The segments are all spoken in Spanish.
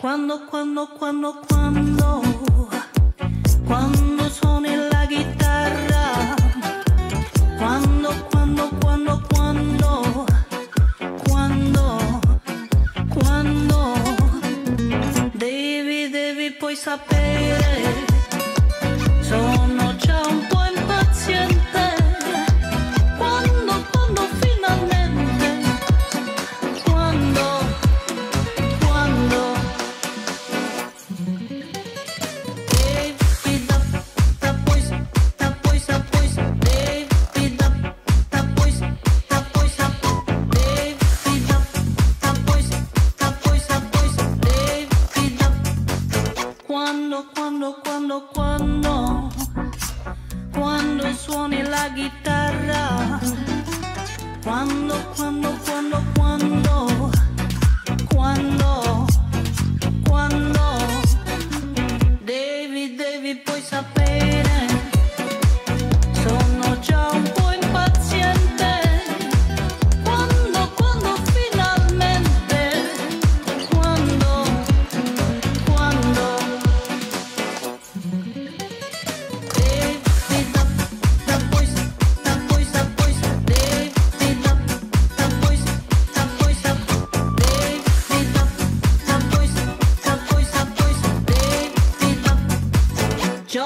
Quando, quando, quando, quando, quando suoni la chitarra, quando, quando, quando, quando, quando, quando, devi, devi poi sapere, Quando, quando, quando, quando, quando suoni la chitarra, quando, quando, quando, quando, quando, quando. Devi, devi poi sapere,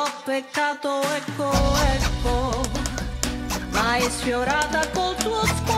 ho peccato, ecco, ecco, ma è sfiorata col tuo sguardo.